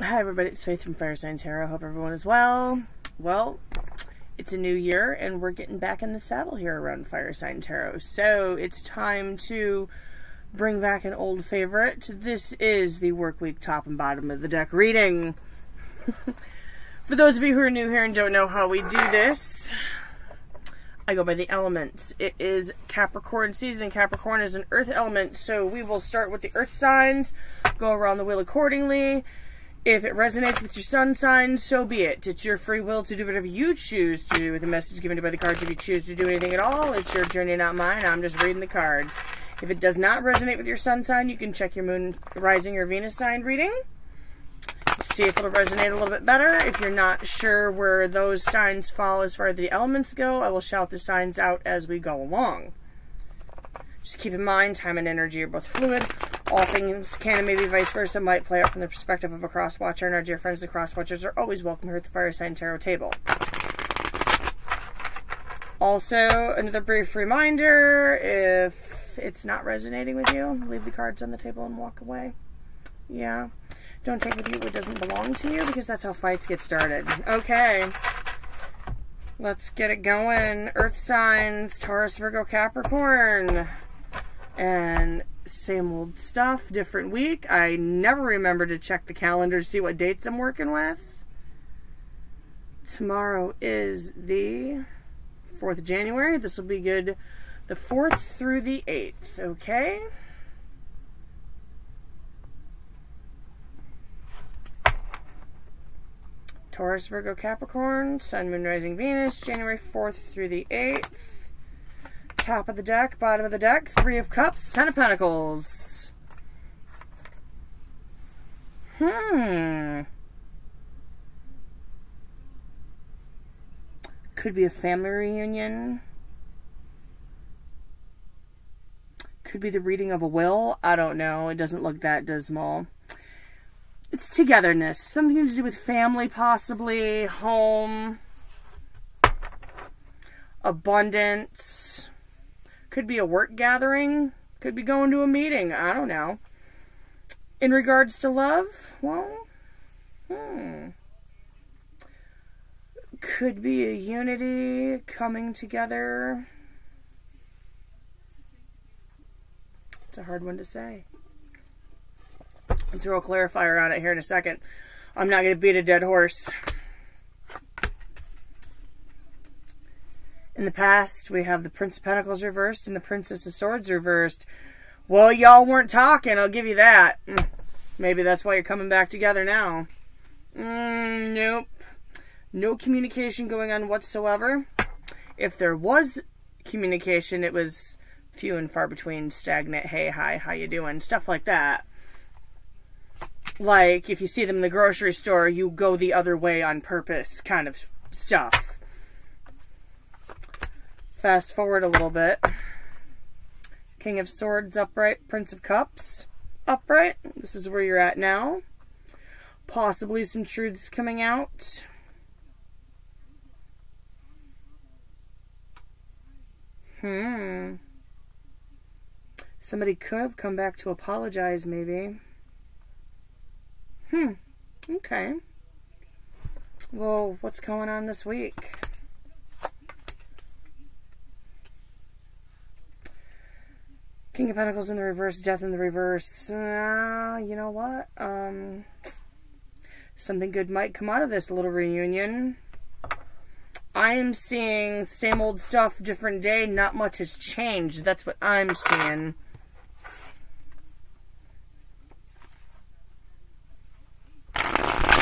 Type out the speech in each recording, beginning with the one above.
Hi, everybody. It's Faith from Fire Sign Tarot. Hope everyone is well. Well, it's a new year, and we're getting back in the saddle here around Fire Sign Tarot. So it's time to bring back an old favorite. This is the work week top and bottom of the deck reading. For those of you who are new here and don't know how we do this, I go by the elements. It is Capricorn season. Capricorn is an earth element, so we will start with the earth signs, go around the wheel accordingly, if it resonates with your sun sign, so be it. It's your free will to do whatever you choose to do with the message given to by the cards. If you choose to do anything at all, it's your journey, not mine. I'm just reading the cards. If it does not resonate with your sun sign, you can check your moon, rising, or Venus sign reading. See if it'll resonate a little bit better. If you're not sure where those signs fall as far as the elements go, I will shout the signs out as we go along. Just keep in mind, time and energy are both fluid. All things can and maybe vice versa might play out from the perspective of a cross watcher, and our dear friends, the cross watchers, are always welcome here at the Fire Sign Tarot table. Also, another brief reminder if it's not resonating with you, leave the cards on the table and walk away. Yeah. Don't take with you what doesn't belong to you because that's how fights get started. Okay. Let's get it going. Earth signs, Taurus, Virgo, Capricorn. And same old stuff, different week. I never remember to check the calendar to see what dates I'm working with. Tomorrow is the 4th of January. This will be good the 4th through the 8th, okay? Taurus, Virgo, Capricorn, Sun, Moon, Rising, Venus, January 4th through the 8th top of the deck, bottom of the deck, Three of Cups, Ten of Pentacles. Hmm. Could be a family reunion. Could be the reading of a will. I don't know. It doesn't look that dismal. It's togetherness. Something to do with family, possibly. Home. Abundance. Could be a work gathering. Could be going to a meeting. I don't know. In regards to love, well, hmm. Could be a unity coming together. It's a hard one to say. I'll throw a clarifier on it here in a second. I'm not going to beat a dead horse. In the past, we have the Prince of Pentacles reversed and the Princess of Swords reversed. Well, y'all weren't talking, I'll give you that. Maybe that's why you're coming back together now. Mm, nope. No communication going on whatsoever. If there was communication, it was few and far between, stagnant, hey, hi, how you doing, stuff like that. Like, if you see them in the grocery store, you go the other way on purpose kind of stuff. Fast forward a little bit. King of Swords upright, Prince of Cups upright. This is where you're at now. Possibly some truths coming out. Hmm. Somebody could have come back to apologize, maybe. Hmm. Okay. Well, what's going on this week? King of Pentacles in the reverse, Death in the reverse. Uh, you know what? Um, something good might come out of this little reunion. I am seeing same old stuff, different day. Not much has changed. That's what I'm seeing.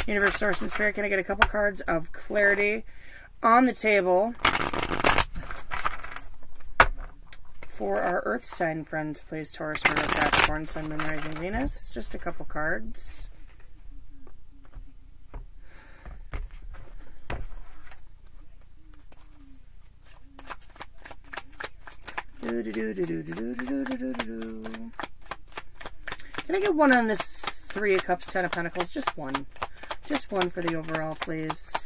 Universe, Source, and Spirit, can I get a couple cards of clarity on the table? For our Earth sign friends, please Taurus, Virgo, Capricorn, Sun, Moon, Rising, Venus. Just a couple cards. Can I get one on this Three of Cups, Ten of Pentacles? Just one. Just one for the overall, please.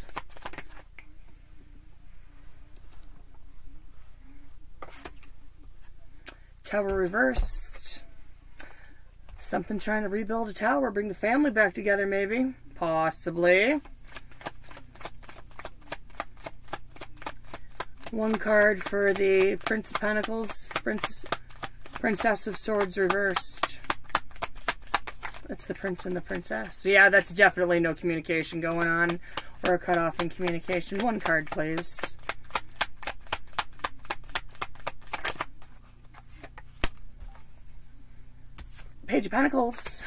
Tower reversed. Something trying to rebuild a tower, bring the family back together, maybe. Possibly. One card for the Prince of Pentacles, Princess, Princess of Swords reversed. That's the Prince and the Princess. Yeah, that's definitely no communication going on or a cutoff in communication. One card, please. Page of Pentacles.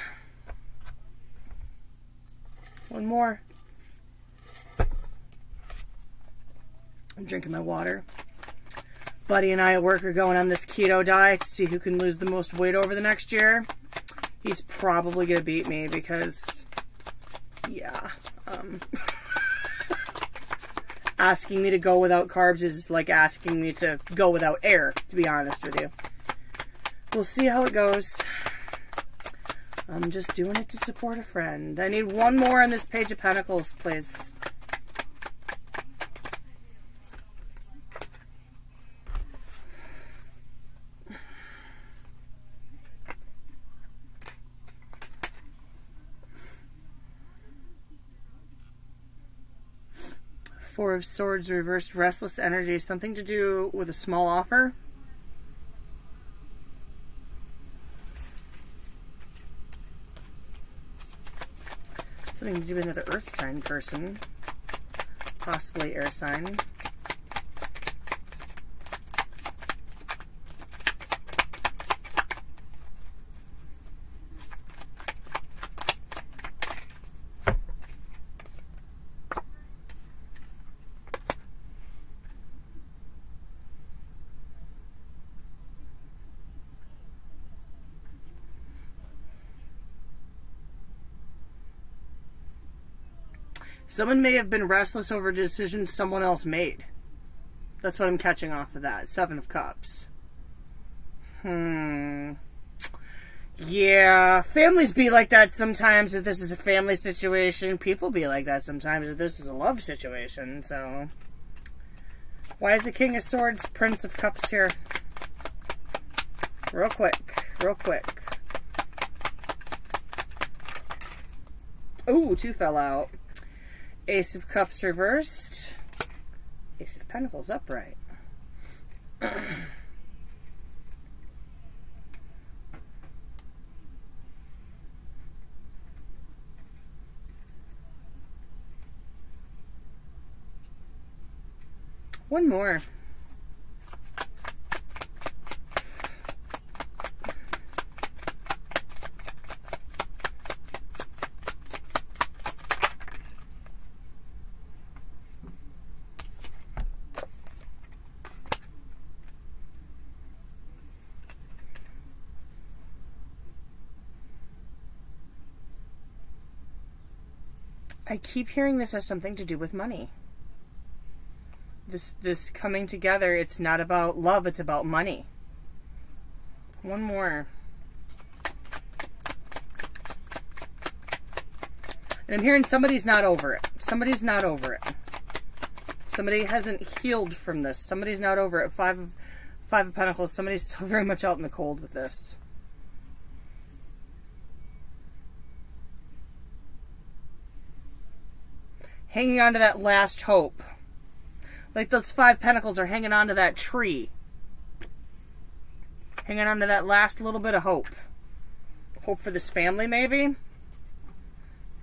One more. I'm drinking my water. Buddy and I at work are going on this keto diet to see who can lose the most weight over the next year. He's probably going to beat me because, yeah. Um, asking me to go without carbs is like asking me to go without air, to be honest with you. We'll see how it goes. I'm just doing it to support a friend. I need one more on this page of Pentacles, please. Four of Swords reversed restless energy. Something to do with a small offer. Something to do another earth sign person. Possibly air sign. Someone may have been restless over a decision someone else made. That's what I'm catching off of that. Seven of Cups. Hmm. Yeah, families be like that sometimes if this is a family situation. People be like that sometimes if this is a love situation, so. Why is the King of Swords, Prince of Cups here? Real quick, real quick. Ooh, two fell out. Ace of Cups reversed. Ace of Pentacles upright. One more. I keep hearing this has something to do with money. This this coming together, it's not about love, it's about money. One more. And I'm hearing somebody's not over it. Somebody's not over it. Somebody hasn't healed from this. Somebody's not over it. Five five of Pentacles. Somebody's still very much out in the cold with this. Hanging on to that last hope. Like those five pentacles are hanging on to that tree. Hanging on to that last little bit of hope. Hope for this family, maybe?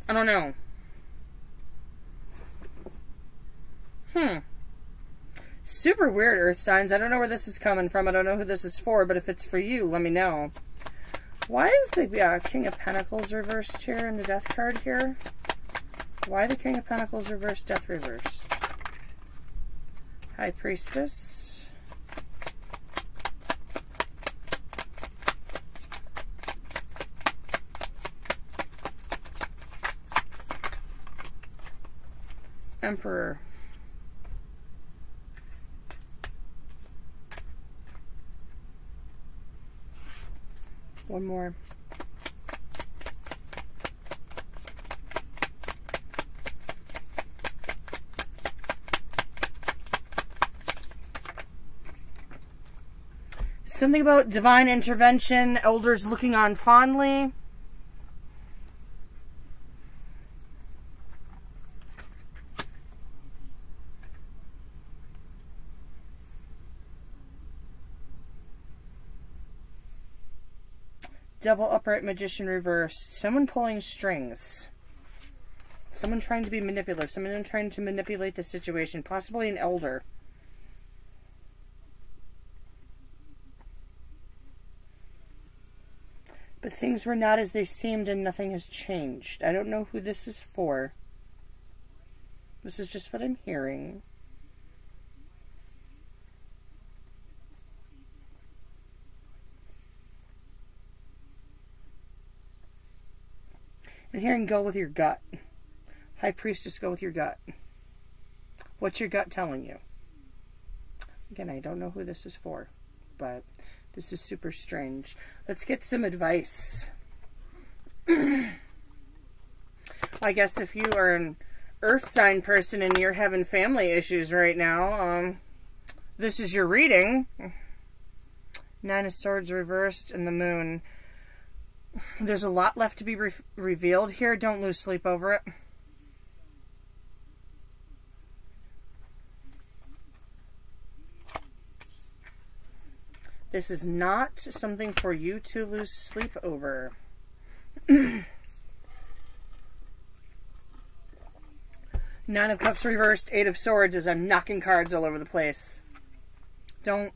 I don't know. Hmm. Super weird, Earth signs. I don't know where this is coming from. I don't know who this is for, but if it's for you, let me know. Why is the uh, King of Pentacles reversed here in the Death card here? Why the King of Pentacles reversed, Death reversed? High Priestess. Emperor. One more. Something about divine intervention, elders looking on fondly. Devil upright magician reversed. Someone pulling strings. Someone trying to be manipulative. Someone trying to manipulate the situation. Possibly an elder. Things were not as they seemed and nothing has changed. I don't know who this is for. This is just what I'm hearing. I'm hearing go with your gut. High Priestess, go with your gut. What's your gut telling you? Again, I don't know who this is for, but this is super strange. Let's get some advice. I guess if you are an earth sign person and you're having family issues right now, um, this is your reading. Nine of Swords reversed and the moon. There's a lot left to be re revealed here. Don't lose sleep over it. This is not something for you to lose sleep over. Nine of Cups reversed, Eight of Swords as I'm knocking cards all over the place. Don't...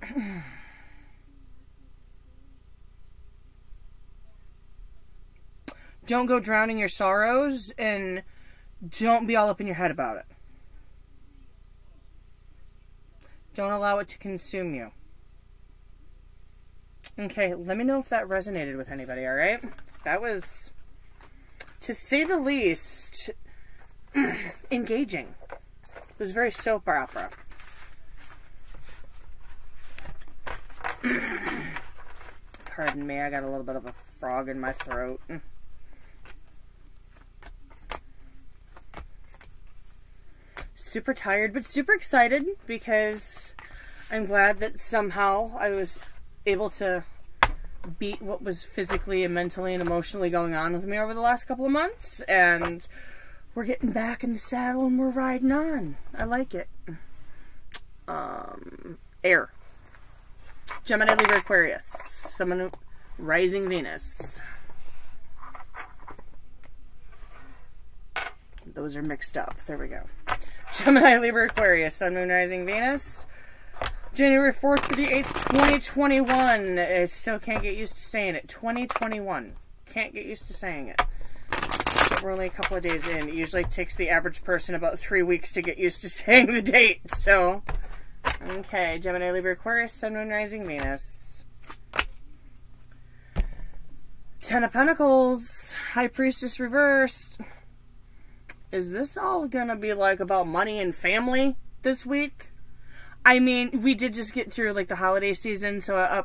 don't go drowning your sorrows and don't be all up in your head about it. Don't allow it to consume you. Okay, let me know if that resonated with anybody, alright? That was, to say the least, engaging. It was very soap opera. Pardon me, I got a little bit of a frog in my throat. Super tired, but super excited because I'm glad that somehow I was able to beat what was physically and mentally and emotionally going on with me over the last couple of months. And we're getting back in the saddle and we're riding on. I like it. Um, air. Gemini, Libra, Aquarius. Someone rising Venus. Those are mixed up. There we go. Gemini, Libra, Aquarius. Sun, Moon, Rising, Venus. January 4th to the 8th, 2021. I uh, still can't get used to saying it. 2021. Can't get used to saying it. But we're only a couple of days in. It usually takes the average person about three weeks to get used to saying the date. So, okay. Gemini, Libra, Aquarius, Sun, Moon, Rising, Venus. Ten of Pentacles. High Priestess reversed. Is this all gonna be like about money and family this week? I mean, we did just get through like the holiday season, so uh,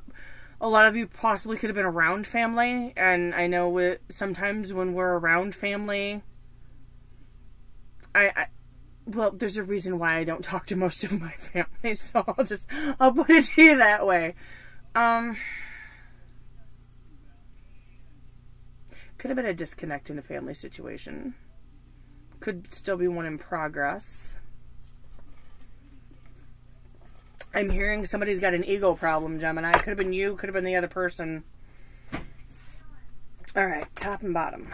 a lot of you possibly could have been around family, and I know we, sometimes when we're around family, I, I, well, there's a reason why I don't talk to most of my family, so I'll just I'll put it to you that way. Um, could have been a disconnect in a family situation. Could still be one in progress. I'm hearing somebody's got an ego problem, Gemini. Could have been you, could have been the other person. Alright, top and bottom.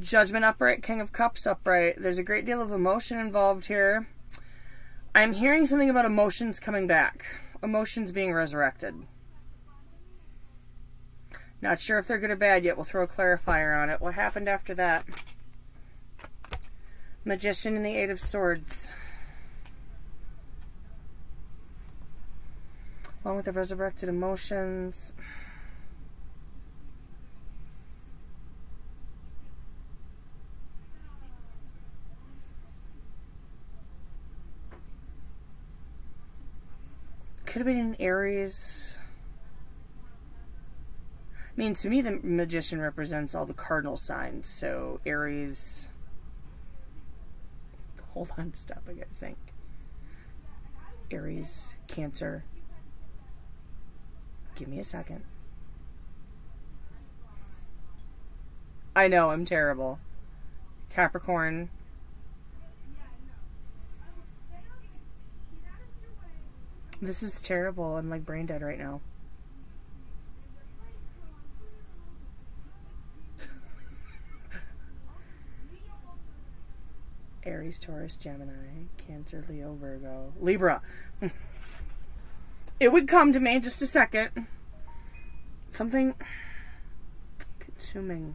Judgment upright, King of Cups upright. There's a great deal of emotion involved here. I'm hearing something about emotions coming back. Emotions being resurrected. Not sure if they're good or bad yet. We'll throw a clarifier on it. What happened after that? Magician and the Eight of Swords. Along with the resurrected emotions. Could have been in Aries. I mean, to me, the magician represents all the cardinal signs. So, Aries, Hold on, stop. I gotta think. Aries, Cancer. Give me a second. I know, I'm terrible. Capricorn. This is terrible. I'm like brain dead right now. Aries, Taurus, Gemini, Cancer, Leo, Virgo, Libra. it would come to me in just a second. Something consuming.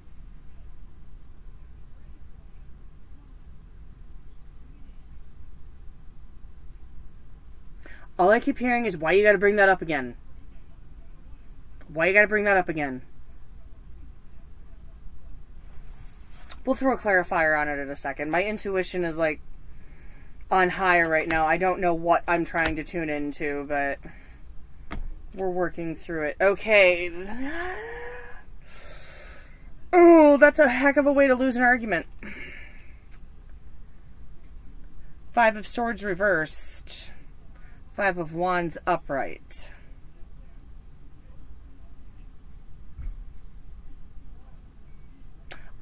All I keep hearing is why you gotta bring that up again. Why you gotta bring that up again? We'll throw a clarifier on it in a second. My intuition is like on higher right now. I don't know what I'm trying to tune into, but we're working through it. Okay. Oh, that's a heck of a way to lose an argument. Five of Swords reversed. Five of Wands upright.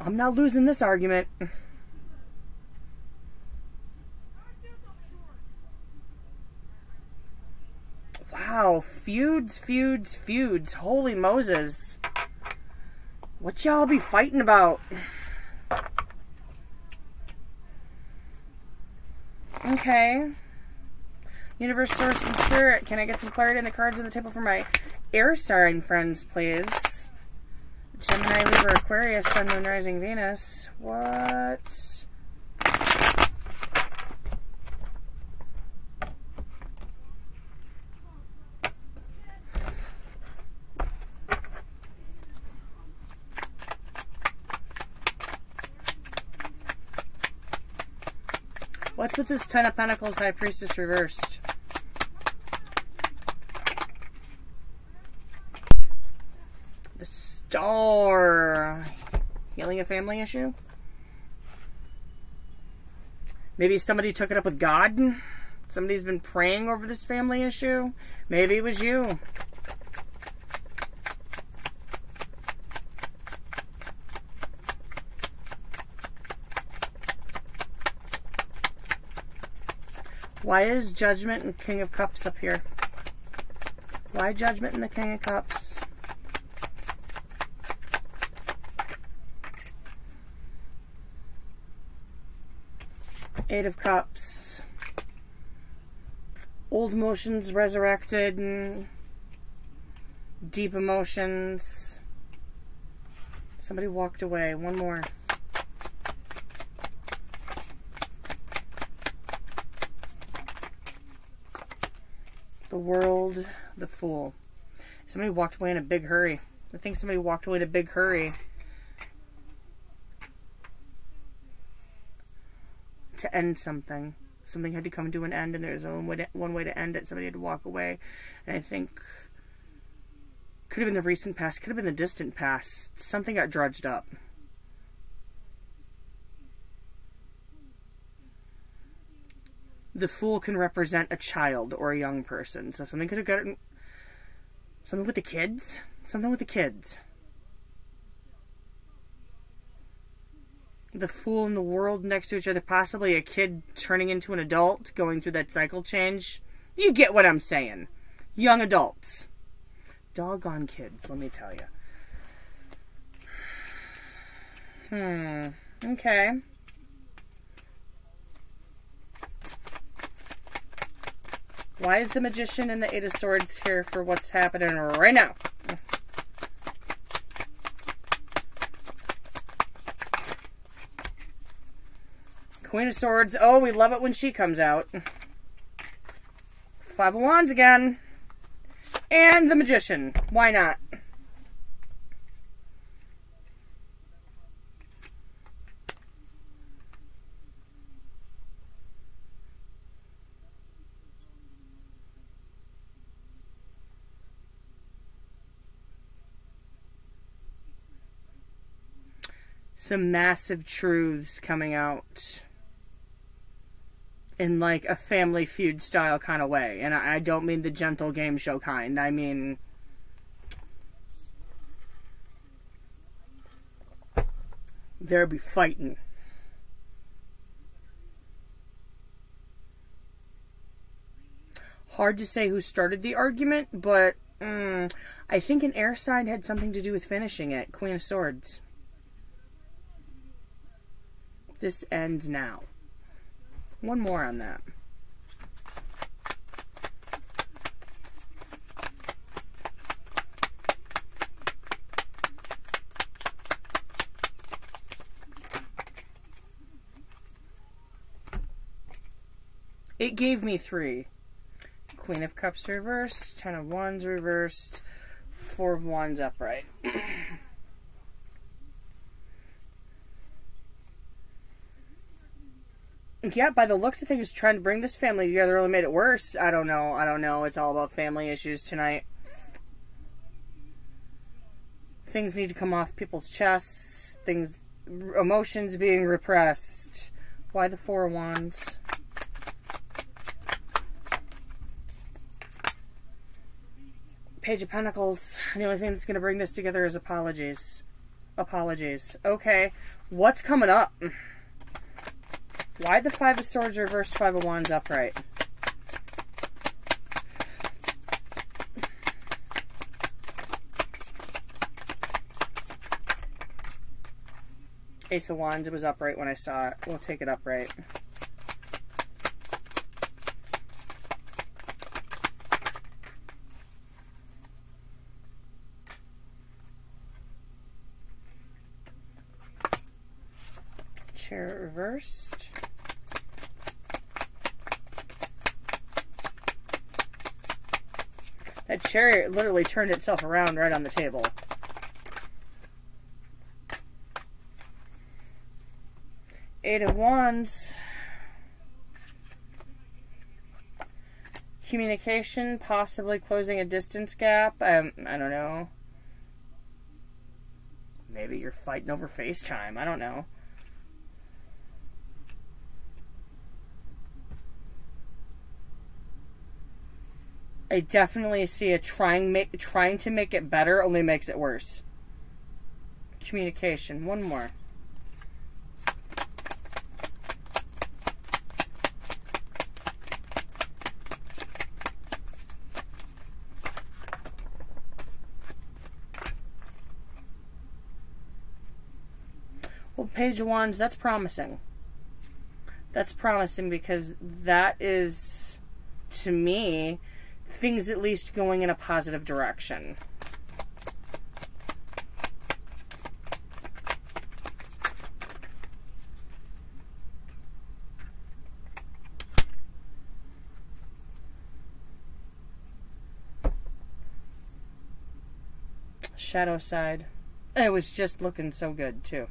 I'm not losing this argument. Wow, feuds, feuds, feuds. Holy Moses. What y'all be fighting about? Okay. Universe, Source, and Spirit. Can I get some clarity in the cards on the table for my air sign friends, please? Gemini, Libra, Aquarius, Sun, Moon, Rising, Venus. What? What's with this Ten of Pentacles, High Priestess reversed? Star. Healing a family issue? Maybe somebody took it up with God? Somebody's been praying over this family issue? Maybe it was you. Why is Judgment and King of Cups up here? Why Judgment and the King of Cups? Eight of Cups. Old emotions resurrected. And deep emotions. Somebody walked away. One more. The world, the fool. Somebody walked away in a big hurry. I think somebody walked away in a big hurry. To end something. Something had to come to an end, and there's one way to, one way to end it. Somebody had to walk away, and I think could have been the recent past, could have been the distant past. Something got drudged up. The fool can represent a child or a young person, so something could have gotten something with the kids, something with the kids. The fool and the world next to each other, possibly a kid turning into an adult, going through that cycle change. You get what I'm saying. Young adults. Doggone kids, let me tell you. Hmm. Okay. Why is the Magician and the Eight of Swords here for what's happening right now? Queen of Swords. Oh, we love it when she comes out. Five of Wands again. And the Magician. Why not? Some massive truths coming out in like a family feud style kind of way. And I, I don't mean the gentle game show kind. I mean there be fighting. Hard to say who started the argument, but mm, I think an air sign had something to do with finishing it. Queen of Swords. This ends now. One more on that. It gave me three. Queen of Cups reversed, Ten of Wands reversed, Four of Wands upright. yeah, by the looks of things, trying to bring this family together only made it worse. I don't know. I don't know. It's all about family issues tonight. Things need to come off people's chests. Things, emotions being repressed. Why the Four Wands? Page of Pentacles. The only thing that's going to bring this together is apologies. Apologies. Okay. What's coming up? Why the Five of Swords reversed, Five of Wands upright? Ace of Wands, it was upright when I saw it. We'll take it upright. Chariot reversed. That chariot literally turned itself around right on the table. Eight of Wands. Communication, possibly closing a distance gap. Um, I don't know. Maybe you're fighting over FaceTime. I don't know. I definitely see a trying make trying to make it better only makes it worse. Communication. One more. Well, Page of Wands, that's promising. That's promising because that is, to me, things at least going in a positive direction. Shadow side. It was just looking so good, too.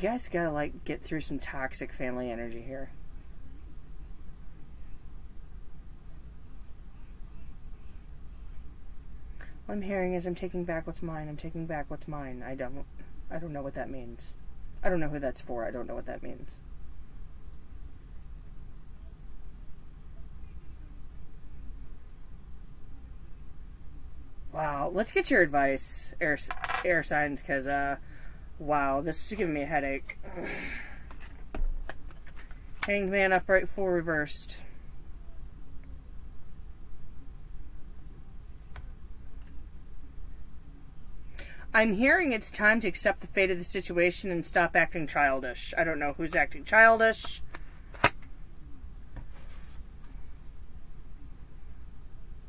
Guys gotta, like, get through some toxic family energy here. What I'm hearing is I'm taking back what's mine. I'm taking back what's mine. I don't I don't know what that means. I don't know who that's for. I don't know what that means. Wow, let's get your advice, air air signs, because uh, Wow, this is giving me a headache. Hanged man upright, four reversed. I'm hearing it's time to accept the fate of the situation and stop acting childish. I don't know who's acting childish.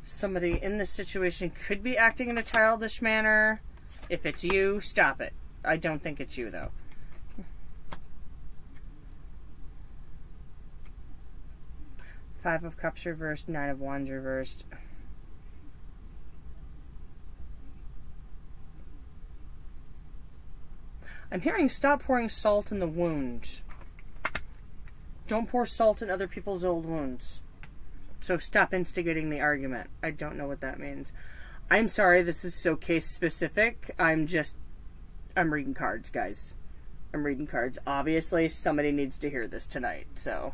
Somebody in this situation could be acting in a childish manner. If it's you, stop it. I don't think it's you, though. Five of Cups reversed, Nine of Wands reversed. I'm hearing stop pouring salt in the wound. Don't pour salt in other people's old wounds. So stop instigating the argument. I don't know what that means. I'm sorry, this is so case specific. I'm just I'm reading cards, guys. I'm reading cards. Obviously, somebody needs to hear this tonight, so.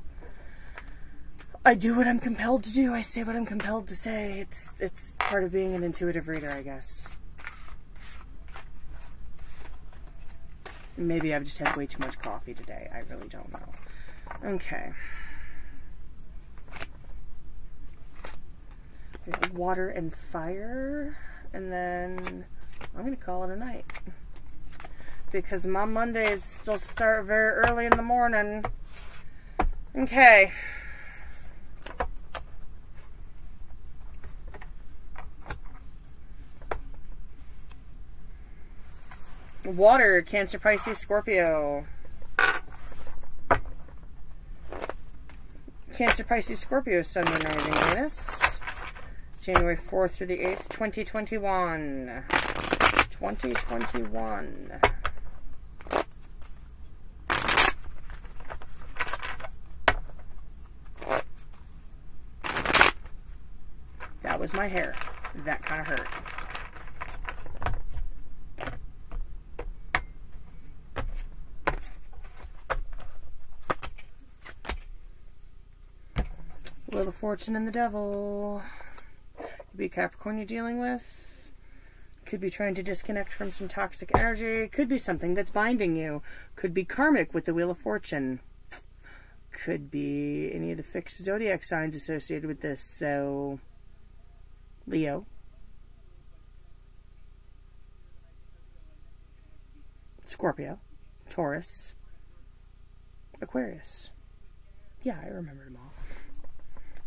I do what I'm compelled to do. I say what I'm compelled to say. It's it's part of being an intuitive reader, I guess. Maybe I've just had way too much coffee today. I really don't know. Okay. Water and fire. And then I'm going to call it a night. Because my Mondays still start very early in the morning. Okay. Water, Cancer, Pisces, Scorpio. Cancer, Pisces, Scorpio, Sun, Moon, Rising, Venus. January 4th through the 8th, 2021. 2021. That was my hair. That kind of hurt. Wheel of Fortune and the Devil. Could be Capricorn you're dealing with. Could be trying to disconnect from some toxic energy. Could be something that's binding you. Could be karmic with the Wheel of Fortune. Could be any of the fixed zodiac signs associated with this. So, Leo. Scorpio. Taurus. Aquarius. Yeah, I remember them all.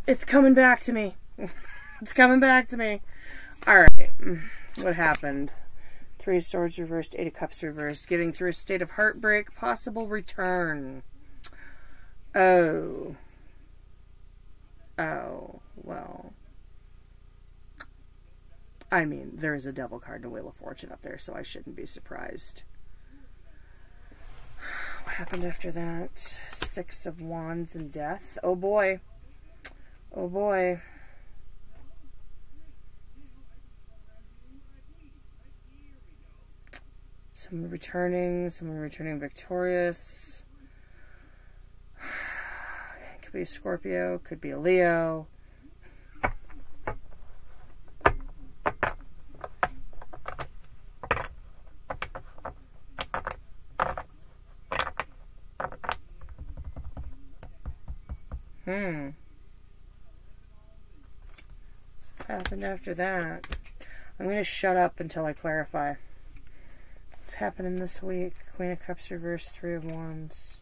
It's coming back to me. it's coming back to me. Alright. Mm, what happened? Three of Swords reversed, Eight of Cups reversed. Getting through a state of heartbreak. Possible return. Oh. Oh. Well. I mean, there is a devil card in Wheel of Fortune up there, so I shouldn't be surprised. What happened after that? Six of Wands and Death. Oh boy. Oh boy. Someone returning, someone returning victorious. Could be a Scorpio, could be a Leo. Hmm. Happened after that? I'm going to shut up until I clarify. What's happening this week? Queen of Cups reversed, Three of Wands.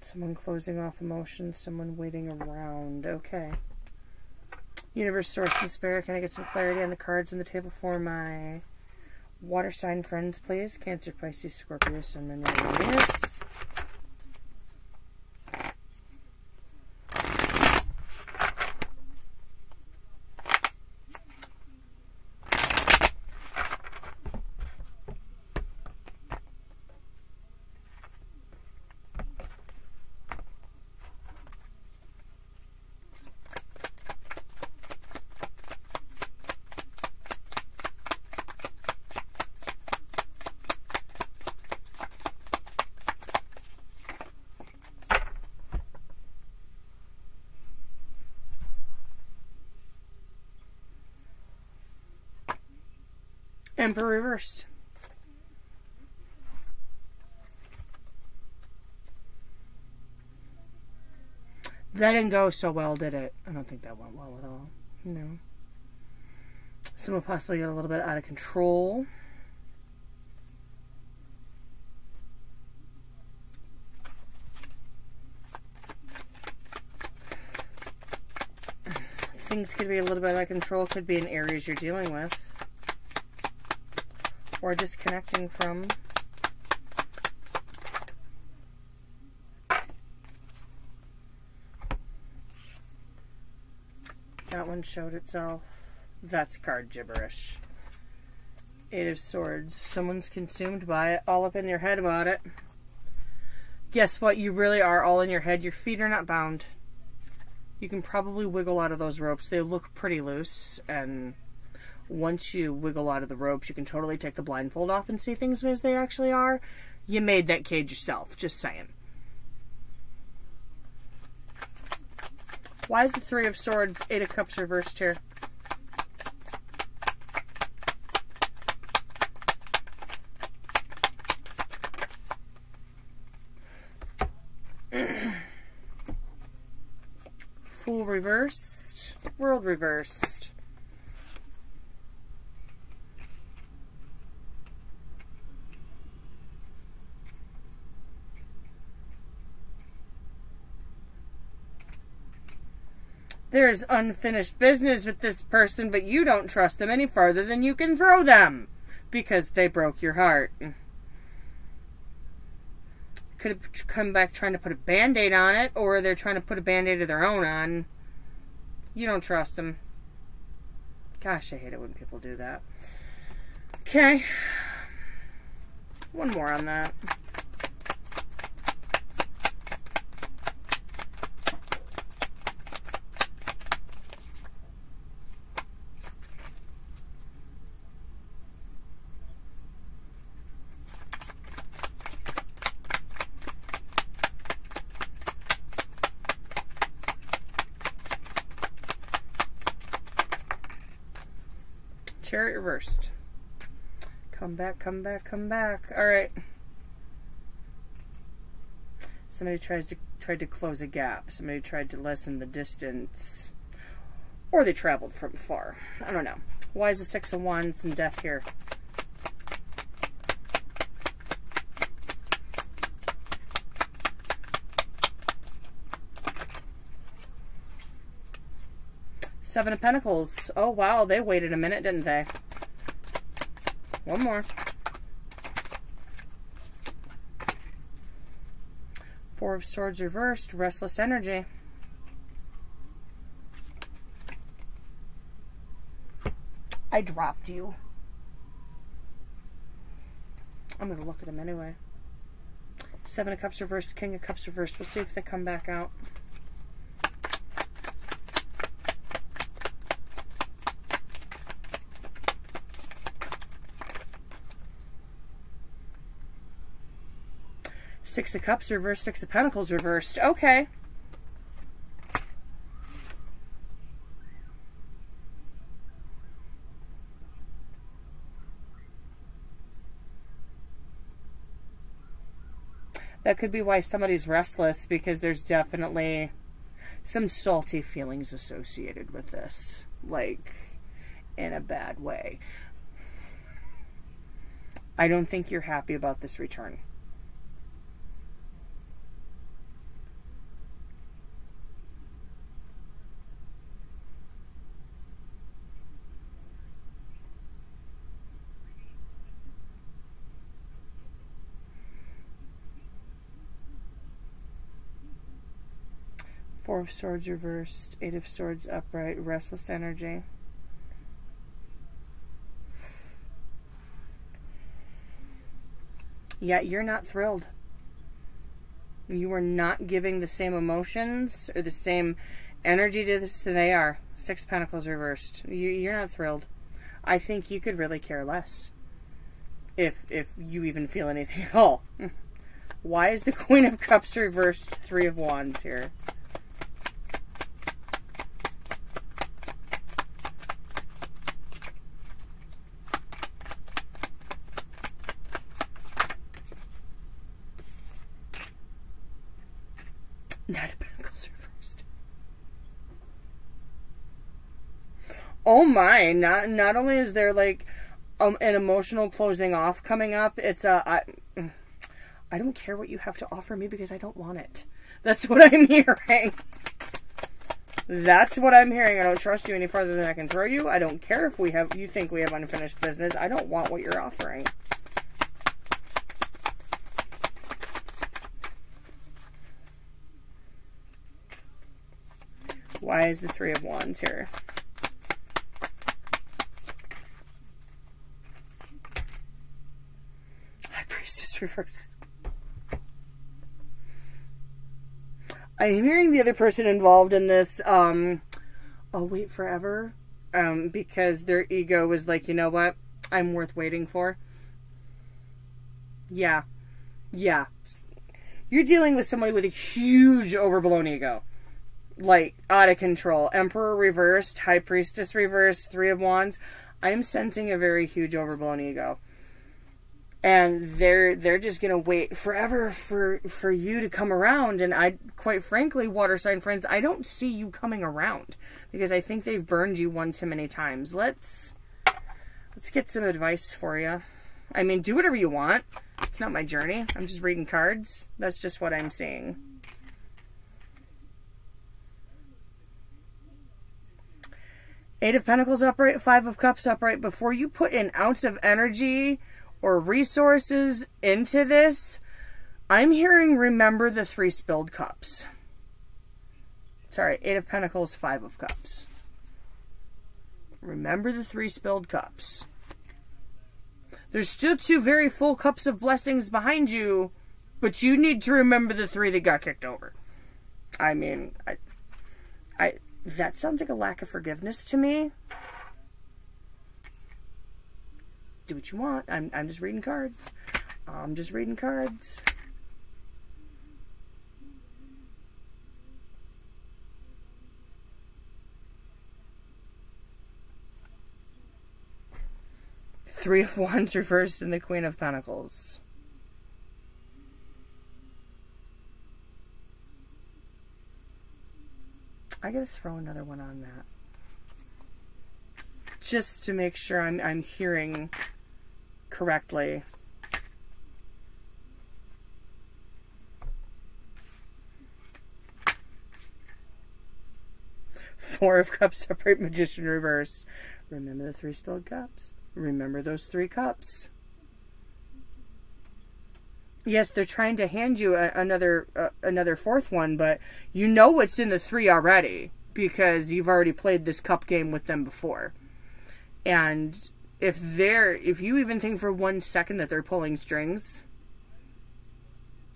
Someone closing off emotions, someone waiting around. Okay. Universe, Source, and Spirit. Can I get some clarity on the cards on the table for my water sign friends, please? Cancer, Pisces, Scorpio, Sun, Moon. Emperor reversed. That didn't go so well, did it? I don't think that went well at all. No. Someone possibly got a little bit out of control. Things could be a little bit out of control, could be in areas you're dealing with or disconnecting from. That one showed itself. That's card gibberish. Eight of Swords. Someone's consumed by it, all up in their head about it. Guess what? You really are all in your head. Your feet are not bound. You can probably wiggle out of those ropes. They look pretty loose, and once you wiggle out of the ropes, you can totally take the blindfold off and see things as they actually are. You made that cage yourself, just saying. Why is the Three of Swords, Eight of Cups reversed here? Fool reversed. World reversed. There's unfinished business with this person, but you don't trust them any farther than you can throw them because they broke your heart. Could have come back trying to put a band aid on it, or they're trying to put a band aid of their own on. You don't trust them. Gosh, I hate it when people do that. Okay. One more on that. Reversed. Come back, come back, come back. All right. Somebody tries to tried to close a gap. Somebody tried to lessen the distance. Or they traveled from far. I don't know. Why is the Six of Wands and Death here? Seven of Pentacles. Oh, wow. They waited a minute, didn't they? One more. Four of Swords reversed. Restless energy. I dropped you. I'm going to look at them anyway. Seven of Cups reversed. King of Cups reversed. We'll see if they come back out. Six of Cups reversed, Six of Pentacles reversed. Okay. That could be why somebody's restless because there's definitely some salty feelings associated with this. Like, in a bad way. I don't think you're happy about this return. Four of Swords reversed, Eight of Swords upright, Restless energy. Yet you're not thrilled. You are not giving the same emotions or the same energy to this they are. Six Pentacles reversed. You, you're not thrilled. I think you could really care less. If if you even feel anything at all. Why is the Queen of Cups reversed? Three of Wands here. Knight of Pentacles reversed. My! Not not only is there like um, an emotional closing off coming up, it's a I, I don't care what you have to offer me because I don't want it. That's what I'm hearing. That's what I'm hearing. I don't trust you any further than I can throw you. I don't care if we have you think we have unfinished business. I don't want what you're offering. Why is the Three of Wands here? I am hearing the other person involved in this, um, I'll wait forever, um, because their ego was like, you know what? I'm worth waiting for. Yeah. Yeah. You're dealing with somebody with a huge overblown ego like out of control. Emperor reversed, High Priestess reversed, Three of Wands. I'm sensing a very huge overblown ego. And they're they're just gonna wait forever for for you to come around. And I quite frankly, water sign friends, I don't see you coming around because I think they've burned you one too many times. Let's let's get some advice for you. I mean, do whatever you want. It's not my journey. I'm just reading cards. That's just what I'm seeing. Eight of Pentacles upright, Five of Cups upright. Before you put an ounce of energy or resources into this, I'm hearing remember the three spilled cups. Sorry, Eight of Pentacles, Five of Cups. Remember the three spilled cups. There's still two very full cups of blessings behind you, but you need to remember the three that got kicked over. I mean, I, I that sounds like a lack of forgiveness to me. Do what you want. I'm I'm just reading cards. I'm just reading cards. Three of Wands reversed and the Queen of Pentacles. I gotta throw another one on that. Just to make sure I'm, I'm hearing correctly. Four of Cups, separate Magician Reverse. Remember the three spilled cups. Remember those three cups. Yes, they're trying to hand you a, another uh, another fourth one, but you know what's in the three already because you've already played this cup game with them before. And if they're if you even think for one second that they're pulling strings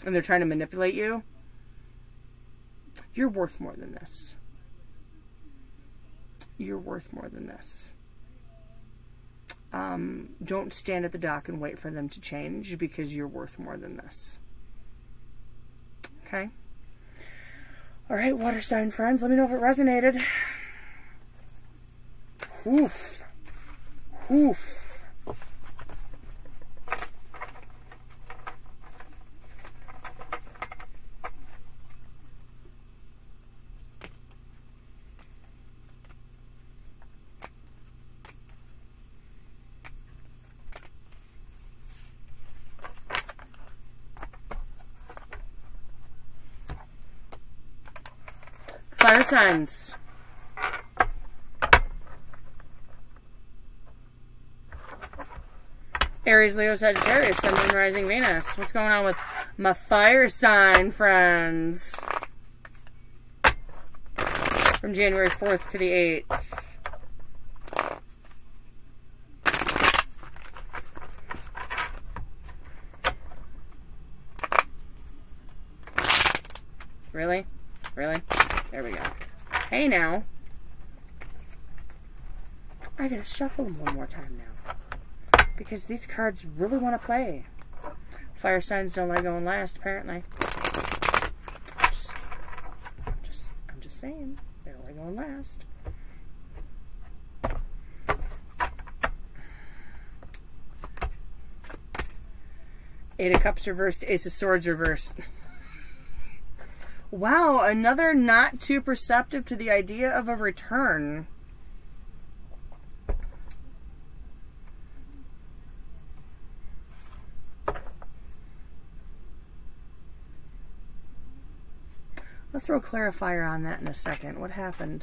and they're trying to manipulate you, you're worth more than this. You're worth more than this um, don't stand at the dock and wait for them to change because you're worth more than this. Okay? All right, water sign friends, let me know if it resonated. Oof. Oof. Fire signs. Aries, Leo, Sagittarius, Sun, Moon, Rising, Venus. What's going on with my fire sign friends? From January 4th to the 8th. Really? Really? There we go. Hey now. I gotta shuffle them one more time now. Because these cards really want to play. Fire signs don't like going last, apparently. Just, I'm just, I'm just saying. They don't like going last. Eight of Cups reversed, Ace of Swords reversed. Wow, another not too perceptive to the idea of a return. Throw a clarifier on that in a second. What happened?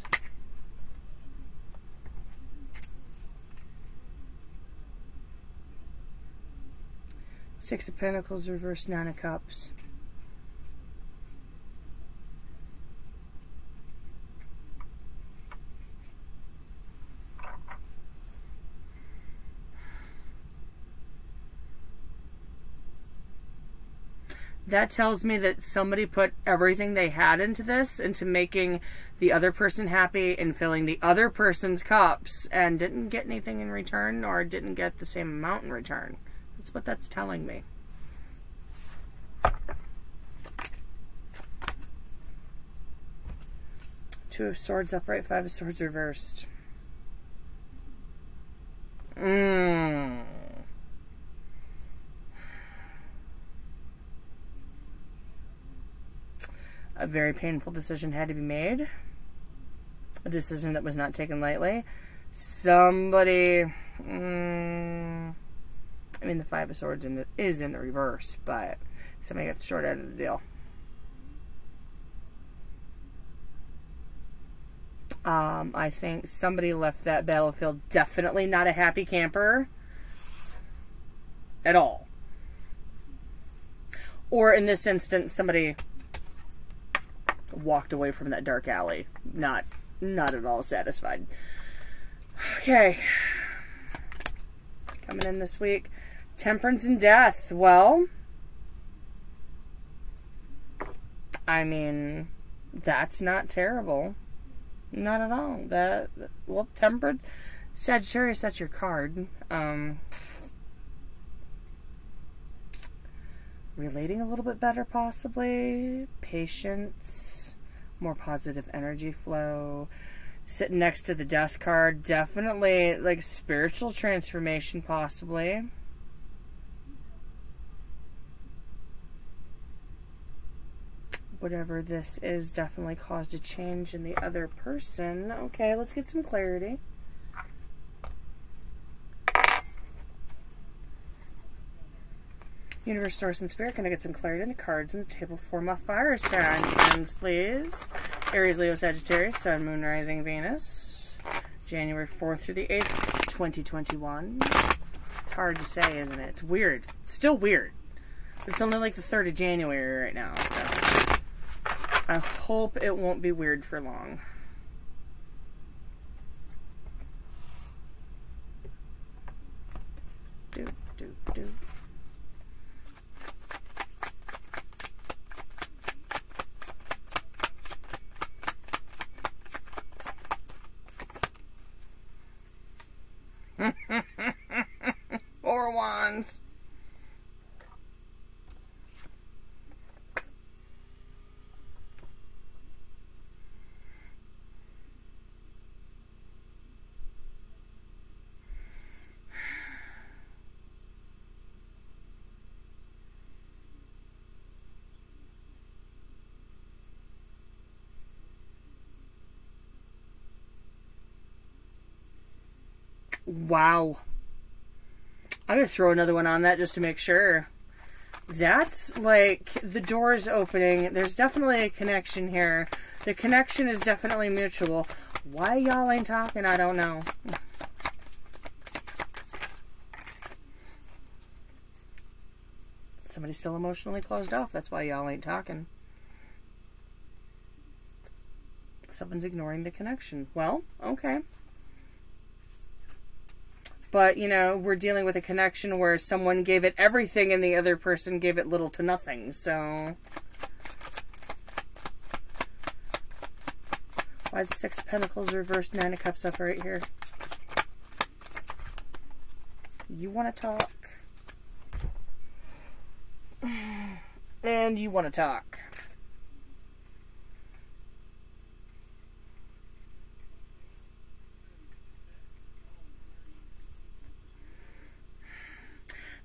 Six of Pentacles, reverse Nine of Cups. That tells me that somebody put everything they had into this, into making the other person happy and filling the other person's cups and didn't get anything in return or didn't get the same amount in return. That's what that's telling me. Two of Swords upright, Five of Swords reversed. Mmm. A very painful decision had to be made. A decision that was not taken lightly. Somebody. Mm, I mean, the Five of Swords in the, is in the reverse, but somebody got the short end of the deal. Um, I think somebody left that battlefield definitely not a happy camper at all. Or in this instance, somebody walked away from that dark alley, not not at all satisfied. Okay. Coming in this week. Temperance and death. Well, I mean, that's not terrible. Not at all. That well, temperance. Sagittarius, that's your card. Um, relating a little bit better, possibly. Patience, more positive energy flow. Sitting next to the death card, definitely like spiritual transformation, possibly. whatever this is definitely caused a change in the other person. Okay, let's get some clarity. Universe, Source, and Spirit, can I get some clarity in the cards in the table for my fire signs, please? Aries, Leo, Sagittarius, Sun, Moon, Rising, Venus. January 4th through the 8th, 2021. It's hard to say, isn't it? It's weird. It's still weird. But it's only like the 3rd of January right now, so... I hope it won't be weird for long. Do, do, do. Four wands. Wow. I'm going to throw another one on that just to make sure. That's like the doors opening. There's definitely a connection here. The connection is definitely mutual. Why y'all ain't talking, I don't know. Somebody's still emotionally closed off. That's why y'all ain't talking. Someone's ignoring the connection. Well, okay. But, you know, we're dealing with a connection where someone gave it everything and the other person gave it little to nothing. So. Why is the Six of Pentacles reversed, Nine of Cups up right here? You want to talk. And you want to talk.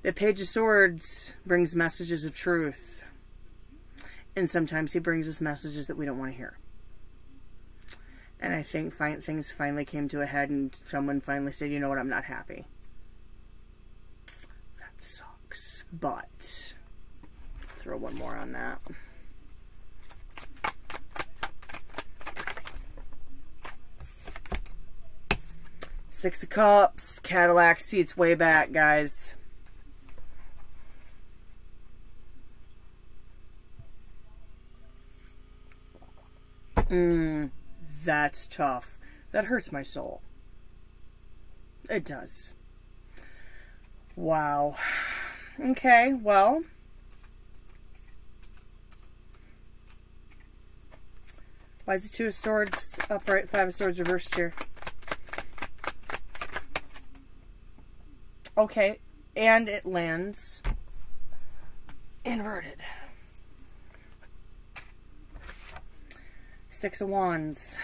The Page of Swords brings messages of truth. And sometimes he brings us messages that we don't want to hear. And I think things finally came to a head and someone finally said, you know what, I'm not happy. That sucks. But, throw one more on that. Six of Cups, Cadillac seats way back, guys. Mmm, that's tough. That hurts my soul. It does. Wow. Okay, well. Why is the Two of Swords upright, Five of Swords reversed here? Okay, and it lands inverted. Six of Wands.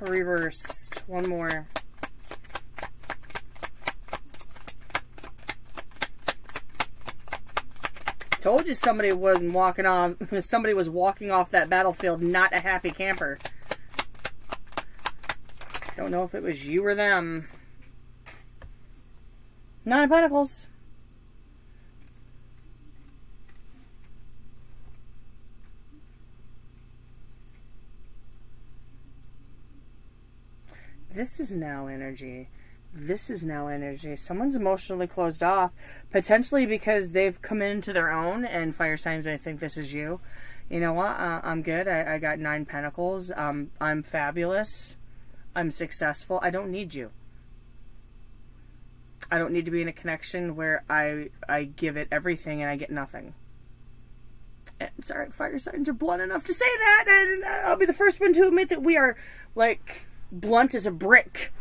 reversed. One more. Told you somebody wasn't walking off. Somebody was walking off that battlefield, not a happy camper. Don't know if it was you or them. Nine of Pentacles. This is now energy. This is now energy. Someone's emotionally closed off, potentially because they've come into their own. And fire signs, I think this is you. You know what? Uh, I'm good. I, I, got nine pentacles. Um, I'm fabulous. I'm successful. I don't need you. I don't need to be in a connection where I I give it everything and I get nothing. And, sorry, fire signs are blunt enough to say that, and I'll be the first one to admit that we are like blunt as a brick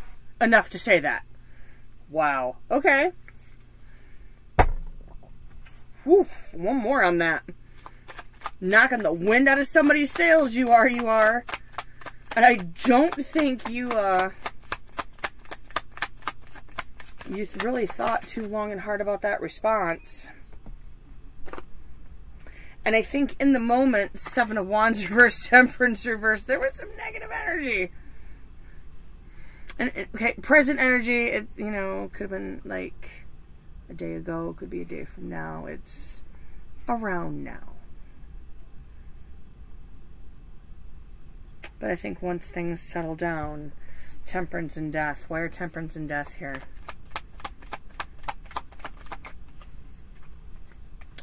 enough to say that. Wow. Okay. Woof. One more on that. Knocking the wind out of somebody's sails, you are, you are. And I don't think you, uh, you really thought too long and hard about that response. And I think in the moment, Seven of Wands reverse, Temperance reverse, there was some negative energy. And eh, okay, present energy, it you know could have been like a day ago, could be a day from now. It's around now. But I think once things settle down, temperance and death. Why are temperance and death here?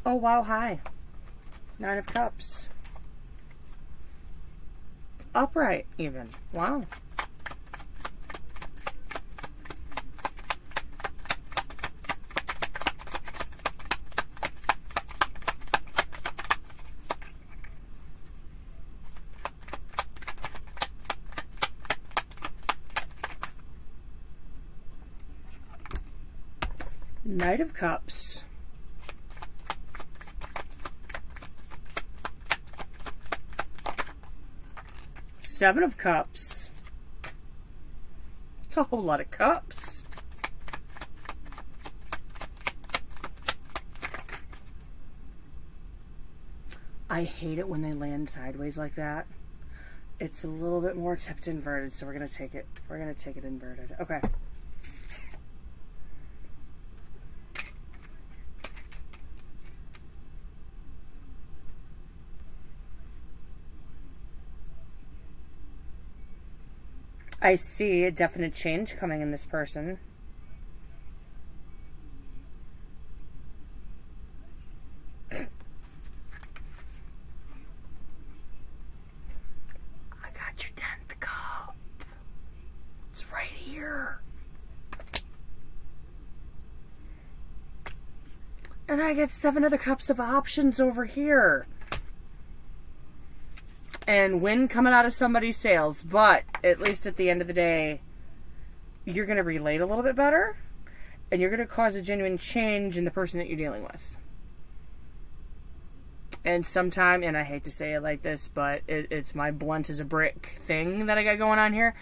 Oh, wow, hi. Nine of Cups. Upright, even. Wow. Knight of Cups. Seven of Cups. It's a whole lot of cups. I hate it when they land sideways like that. It's a little bit more tipped inverted, so we're going to take it. We're going to take it inverted. Okay. I see a definite change coming in this person. I got your 10th cup. It's right here. And I get seven other cups of options over here and wind coming out of somebody's sails. But at least at the end of the day, you're going to relate a little bit better and you're going to cause a genuine change in the person that you're dealing with. And sometime, and I hate to say it like this, but it, it's my blunt as a brick thing that I got going on here.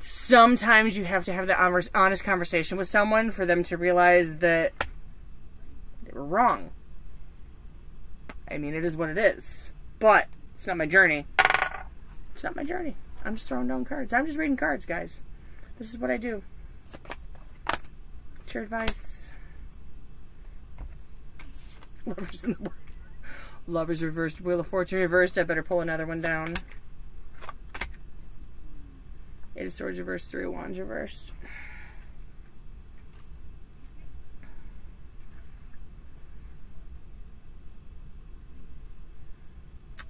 Sometimes you have to have the honest conversation with someone for them to realize that they were wrong. I mean, it is what it is. But it's not my journey. It's not my journey. I'm just throwing down cards. I'm just reading cards, guys. This is what I do. Share advice. Lovers in the world. Lovers reversed. Wheel of Fortune reversed. I better pull another one down. Eight of Swords reversed. Three of Wands reversed.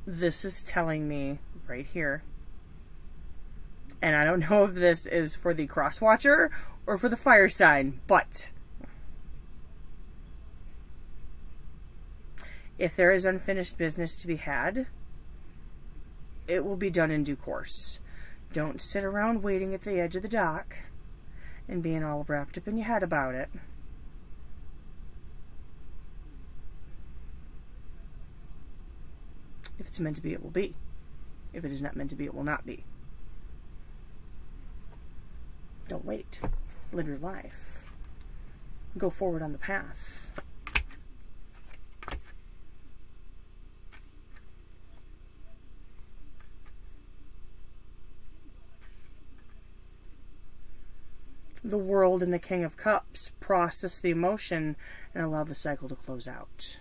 This is telling me right here, and I don't know if this is for the cross watcher or for the fire sign, but if there is unfinished business to be had, it will be done in due course. Don't sit around waiting at the edge of the dock and being all wrapped up in your head about it. It's meant to be, it will be. If it is not meant to be, it will not be. Don't wait. Live your life. Go forward on the path. the world and the King of Cups process the emotion and allow the cycle to close out.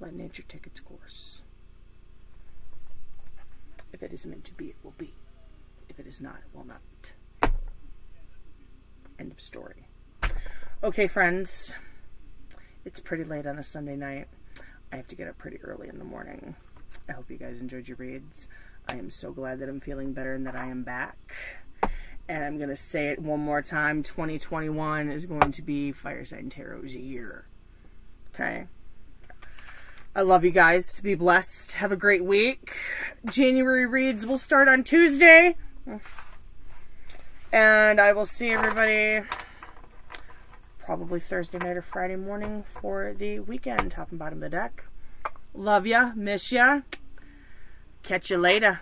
Let nature take its course. It is meant to be, it will be. If it is not, it will not. End of story. Okay, friends. It's pretty late on a Sunday night. I have to get up pretty early in the morning. I hope you guys enjoyed your reads. I am so glad that I'm feeling better and that I am back. And I'm going to say it one more time 2021 is going to be Fire Sign Tarot's year. Okay? I love you guys. Be blessed. Have a great week. January reads will start on Tuesday. And I will see everybody probably Thursday night or Friday morning for the weekend, top and bottom of the deck. Love ya. Miss ya. Catch you later.